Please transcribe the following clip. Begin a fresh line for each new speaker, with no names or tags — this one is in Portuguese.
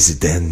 president